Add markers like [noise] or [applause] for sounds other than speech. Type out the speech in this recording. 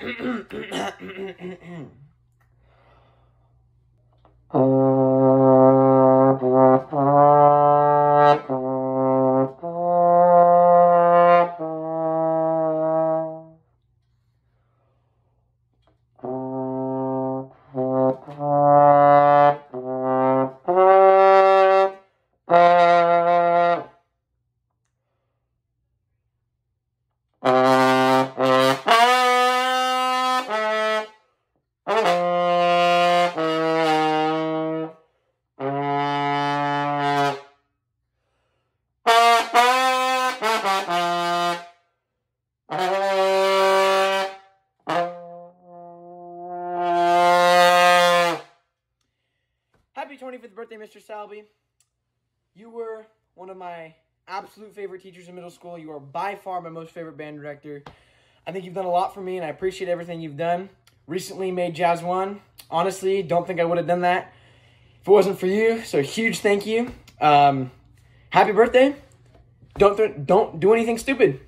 Happy [coughs] [coughs] 25th birthday, Mr. Saliby. You were one of my absolute favorite teachers in middle school. You are by far my most favorite band director. I think you've done a lot for me, and I appreciate everything you've done. Recently made Jazz One. Honestly, don't think I would have done that if it wasn't for you. So huge thank you. Um, happy birthday. Don't don't do anything stupid.